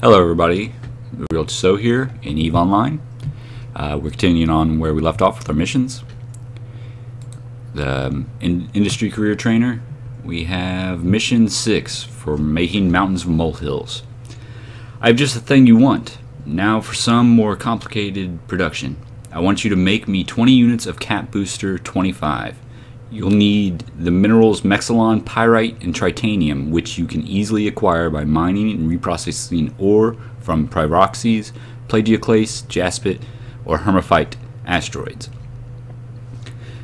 Hello everybody, Real So here in EVE Online. Uh, we're continuing on where we left off with our missions. The um, in industry career trainer, we have mission 6 for making mountains of molehills. I have just the thing you want. Now for some more complicated production. I want you to make me 20 units of Cap Booster 25. You'll need the minerals Mexallon, Pyerite, and Tritanium, which you can easily acquire by mining and reprocessing ore from Pyroxes, Plagioclase, Jaspet, or Hermaphite asteroids.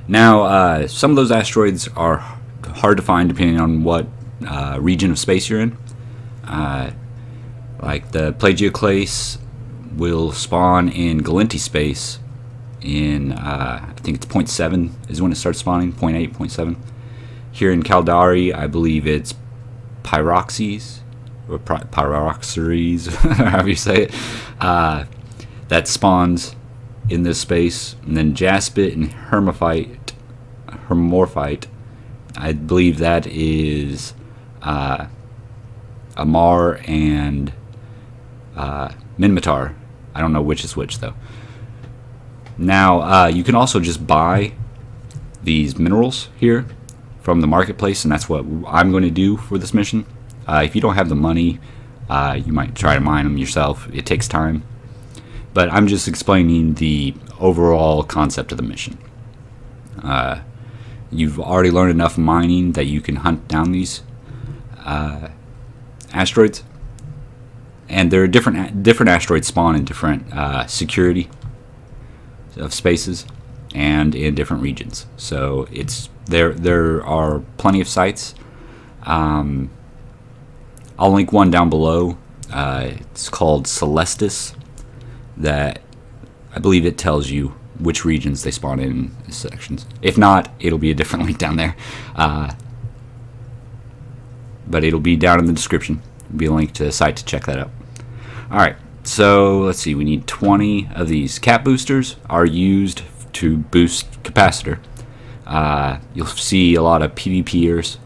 Now, uh, some of those asteroids are hard to find depending on what uh, region of space you're in. Uh, like the Plagioclase will spawn in Gallente space, in uh, I think it's 0.7 is when it starts spawning 0.8 0.7 here in Caldari I believe it's Pyroxes or Pyroxeres however you say it uh, that spawns in this space. And then Jaspet and Hermaphite Hermorphite I believe that is uh, Amarr and uh, Minmatar I don't know which is which though now, uh, you can also just buy these minerals here from the marketplace, and that's what I'm going to do for this mission. Uh, if you don't have the money, uh, you might try to mine them yourself. It takes time. But I'm just explaining the overall concept of the mission. Uh, you've already learned enough mining that you can hunt down these uh, asteroids. And there are different different asteroids spawn in different uh, security of spaces and in different regions. So it's there. There are plenty of sites. Um, I'll link one down below. Uh, it's called Celestes. That I believe it tells you which regions they spawn in sections. If not, it'll be a different link down there. Uh, but it'll be down in the description. It'll be a link to the site to check that out. All right. So let's see, we need 20 of these. cap boosters are used to boost capacitor. Uh, you'll see a lot of PvPers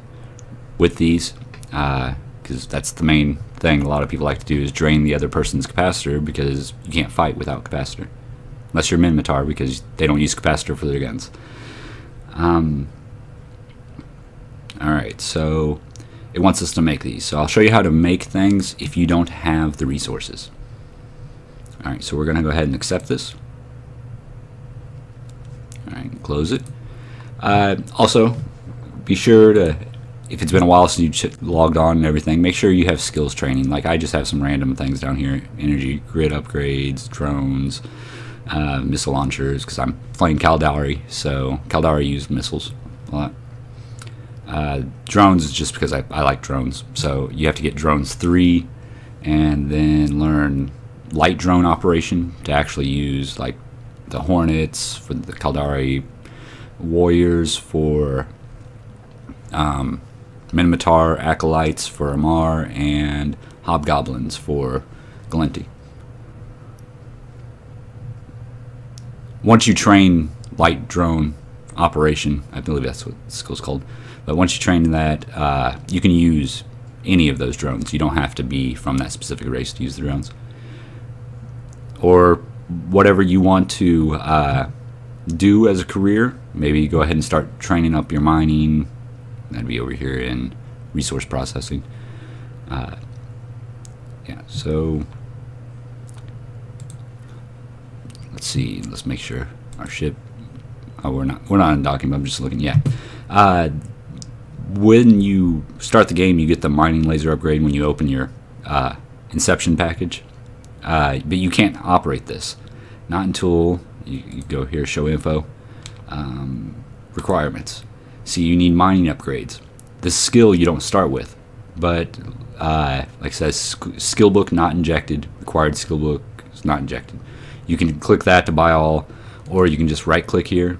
with these because uh, that's the main thing a lot of people like to do is drain the other person's capacitor because you can't fight without capacitor. Unless you're Minmatar because they don't use capacitor for their guns. Um, Alright, so it wants us to make these. So I'll show you how to make things if you don't have the resources. Alright, so we're going to go ahead and accept this. Alright, close it. Uh, also, be sure to, if it's been a while since you logged on and everything, make sure you have skills training. Like I just have some random things down here. Energy grid upgrades, drones, uh, missile launchers, because I'm playing Caldari, so Caldari used missiles a lot. Uh, drones is just because I, I like drones. So you have to get drones 3 and then learn light drone operation to actually use like the Hornets for the Caldari Warriors for um, Minmatar Acolytes for Amarr and Hobgoblins for Gallente. Once you train light drone operation, I believe that's what the skill's called, but once you train that, uh, you can use any of those drones. You don't have to be from that specific race to use the drones or whatever you want to uh, do as a career. Maybe go ahead and start training up your mining. That'd be over here in resource processing. Uh, yeah, so let's see. Let's make sure our ship. Oh, we're not. We're not in docking. But I'm just looking. Yeah. Uh, when you start the game, you get the mining laser upgrade when you open your uh, Inception package. Uh, but you can't operate this. Not until you, you go here, show info, um, requirements. See, you need mining upgrades. The skill you don't start with, but uh, like I says, skill book not injected. Required skill book is not injected. You can click that to buy all, or you can just right click here,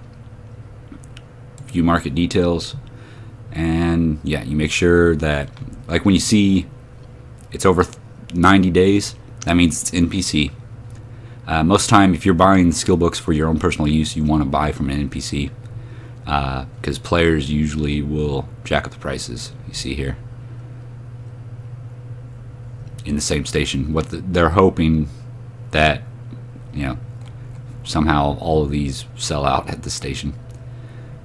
view market details, and yeah, you make sure that like when you see it's over 90 days, that means it's NPC. Uh, most time, if you're buying skill books for your own personal use, you want to buy from an NPC because uh, players usually will jack up the prices. You see here. in the same station. What the, they're hoping that you know somehow all of these sell out at the station,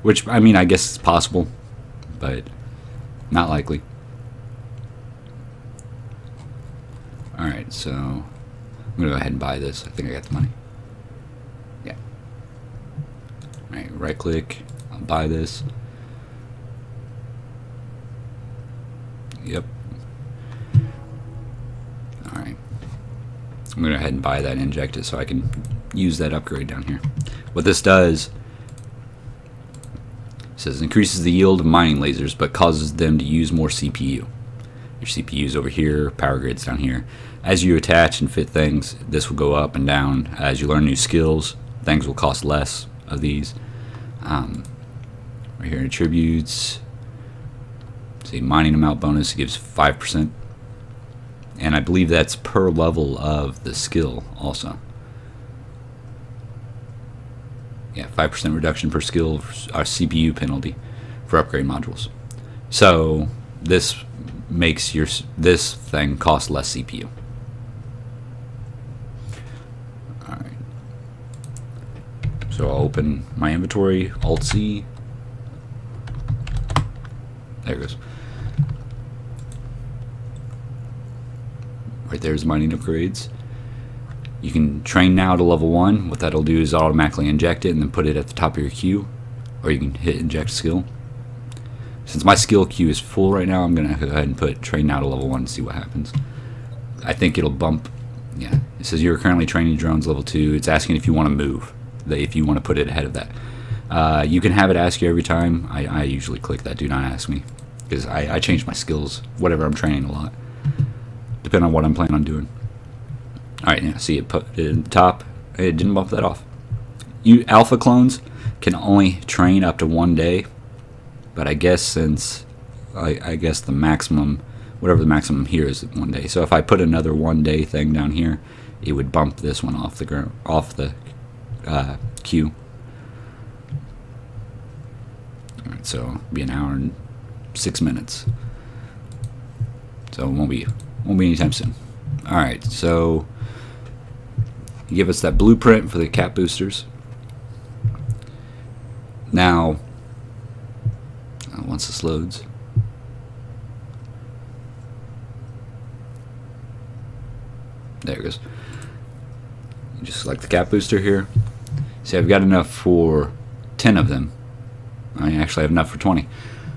which I mean I guess it's possible, but not likely. All right, so I'm gonna go ahead and buy this. I think I got the money. Yeah. All right, click. I'll buy this. Yep. Alright. I'm going to go ahead and buy that and inject it so I can use that upgrade down here. What this does says increases the yield of mining lasers but causes them to use more CPU. Your CPU is over here, power grid's down here. As you attach and fit things, this will go up and down. As you learn new skills, things will cost less of these. Um, right here, in attributes, See, mining amount bonus gives 5%. And I believe that's per level of the skill also. Yeah, 5% reduction per skill, our CPU penalty for upgrade modules. So this makes your this thing cost less CPU. Alright. So I'll open my inventory, Alt C. There it goes. Right there's mining upgrades. You can train now to level 1. What that'll do is automatically inject it and then put it at the top of your queue. Or you can hit inject skill. Since my skill queue is full right now, I'm going to go ahead and put train now to level 1 and see what happens. I think it'll bump. Yeah, it says you're currently training drones level 2. It's asking if you want to move, if you want to put it ahead of that. Uh, you can have it ask you every time. I, I usually click that do not ask me because I, I change my skills, whatever I'm training a lot depending on what I'm planning on doing. Alright, yeah, see it put it in the top. It didn't bump that off. You alpha clones can only train up to one day, but I guess since I, I guess the maximum, whatever the maximum here is, one day. So if I put another one day thing down here, it would bump this one off the ground, off the uh, queue. Alright, so be an hour and six minutes. So it won't be won't be anytime soon. Alright, so you give us that blueprint for the cap boosters. Now, uh, once this loads, there it goes. Just select the cap booster here. See, I've got enough for 10 of them. I actually have enough for 20.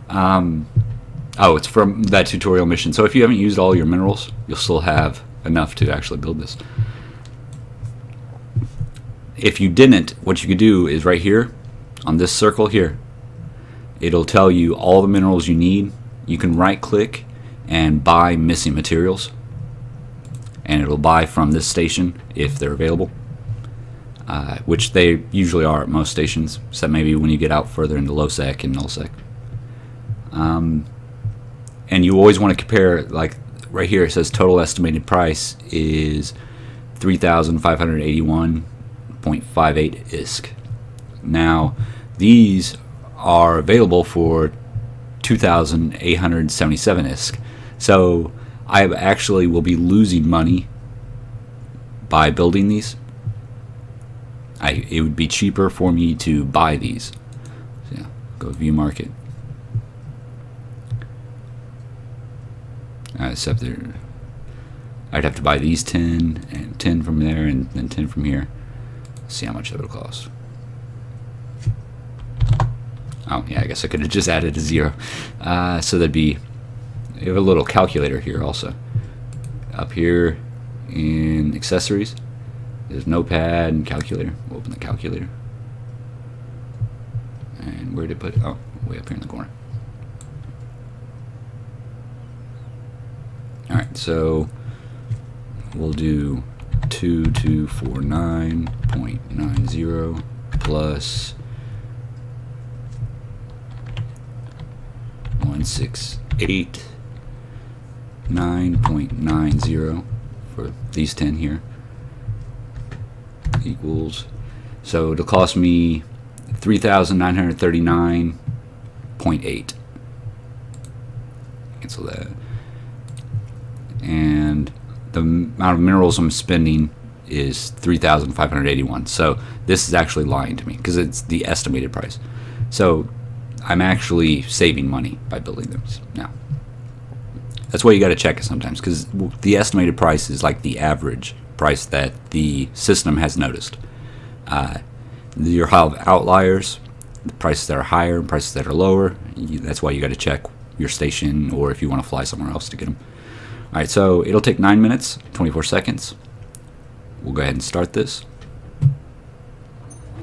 Um, Oh, it's from that tutorial mission. So if you haven't used all your minerals, you'll still have enough to actually build this. If you didn't, what you could do is right here, on this circle here, it'll tell you all the minerals you need. You can right click and buy missing materials. And it'll buy from this station if they're available. Uh, which they usually are at most stations, except maybe when you get out further into low sec and null sec. Um, and you always want to compare like right here it says total estimated price is 3581.58 ISK now these are available for 2877 ISK so I actually will be losing money by building these I, it would be cheaper for me to buy these so yeah, go view market Uh, except there, I'd have to buy these 10 and 10 from there and then 10 from here. See how much that would cost. Oh, yeah, I guess I could have just added a zero. Uh, so that'd be, you have a little calculator here also. Up here in accessories, there's notepad and calculator. We'll open the calculator. And where did it put? Oh, way up here in the corner. Alright, so we'll do 2249.90 plus 168.90 for these 10 here equals so it'll cost me 3939.8 cancel that and the amount of minerals I'm spending is 3,581. So this is actually lying to me because it's the estimated price. So I'm actually saving money by building those now. That's why you got to check it sometimes because the estimated price is like the average price that the system has noticed. Uh, you'll have outliers, the prices that are higher and prices that are lower. You, that's why you got to check your station or if you want to fly somewhere else to get them. All right, so it'll take 9 minutes, 24 seconds. We'll go ahead and start this.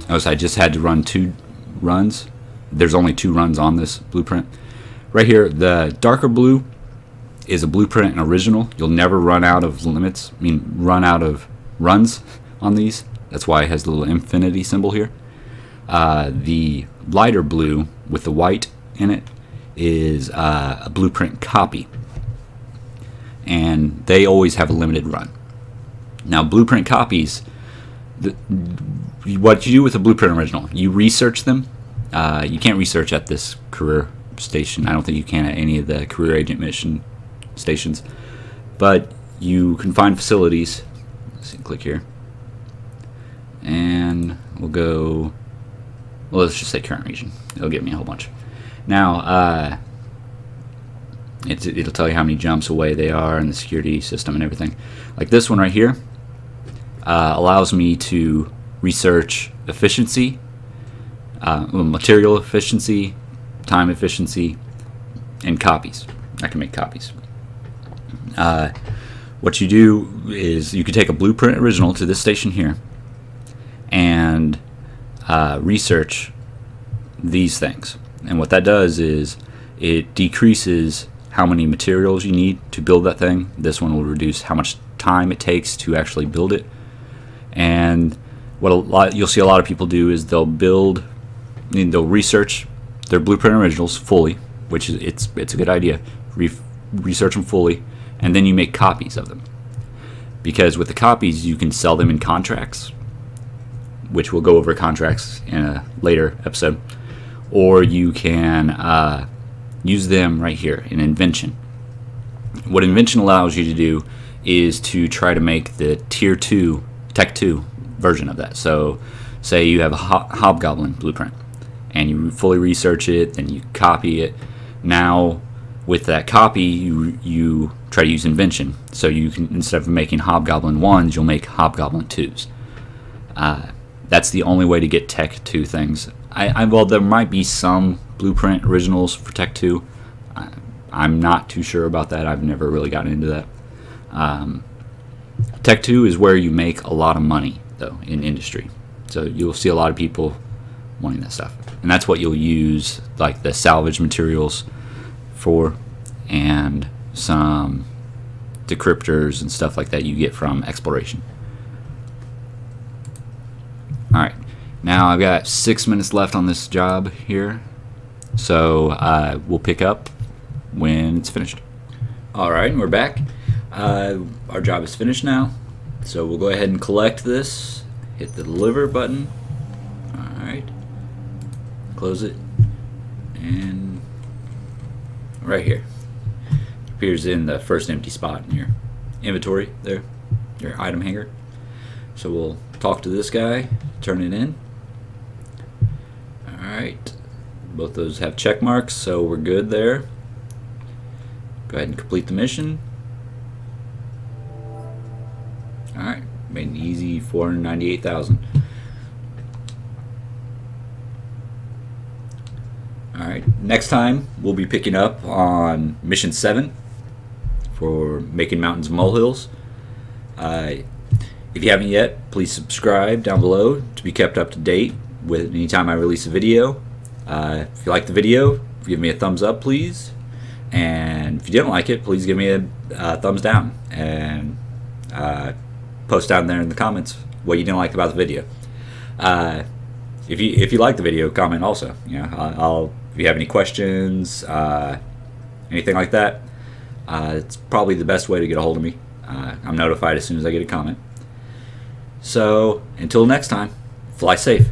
Notice I just had to run two runs. There's only two runs on this blueprint. Right here, the darker blue is a blueprint and original. You'll never run out of limits, I mean run out of runs on these. That's why it has the little infinity symbol here. Uh, the lighter blue with the white in it is uh, a blueprint copy. And they always have a limited run. Now, blueprint copies, the, what you do with a blueprint original, you research them. Uh, you can't research at this career station. I don't think you can at any of the career agent mission stations. But you can find facilities. Let's click here. And we'll go, well, let's just say current region. It'll give me a whole bunch. Now, uh, it'll tell you how many jumps away they are and the security system and everything. Like this one right here uh, allows me to research efficiency, uh, material efficiency, time efficiency, and copies. I can make copies. Uh, what you do is you can take a blueprint original to this station here and uh, research these things. And what that does is it decreases how many materials you need to build that thing. This one will reduce how much time it takes to actually build it. And what a lot you'll see a lot of people do is they'll build, they'll research their blueprint originals fully, which is it's it's a good idea. Re research them fully, and then you make copies of them. Because with the copies, you can sell them in contracts, which we'll go over contracts in a later episode, or you can uh, use them right here in Invention. What Invention allows you to do is to try to make the Tier 2, Tech 2 version of that. So, say you have a Hobgoblin blueprint and you fully research it, then you copy it. Now, with that copy, you you try to use invention. So you can instead of making Hobgoblin ones, you'll make Hobgoblin twos. Uh, that's the only way to get Tech two things. I, I, well, there might be some blueprint originals for Tech two. I, I'm not too sure about that. I've never really gotten into that. Um, Tech two is where you make a lot of money though in industry. So you'll see a lot of people wanting that stuff, and that's what you'll use like the salvage materials for and some decryptors and stuff like that you get from exploration. Alright, now I've got six minutes left on this job here, so uh, we'll pick up when it's finished. Alright, we're back. Uh, our job is finished now, so we'll go ahead and collect this, hit the deliver button. Alright, close it, and right here. Appears in the first empty spot in your inventory there, your item hanger. So we'll talk to this guy, turn it in. Alright, both those have check marks, so we're good there. Go ahead and complete the mission. Alright, made an easy 498,000. Alright, next time we'll be picking up on Mission 7 for making mountains molehills. Uh, if you haven't yet, please subscribe down below to be kept up to date with anytime I release a video. Uh, if you like the video, give me a thumbs up, please. And if you didn't like it, please give me a uh, thumbs down and uh, post down there in the comments what you didn't like about the video. Uh, if you if you like the video, comment also. You know, I'll if you have any questions, uh, anything like that, uh, it's probably the best way to get a hold of me. Uh, I'm notified as soon as I get a comment. So, until next time, fly safe.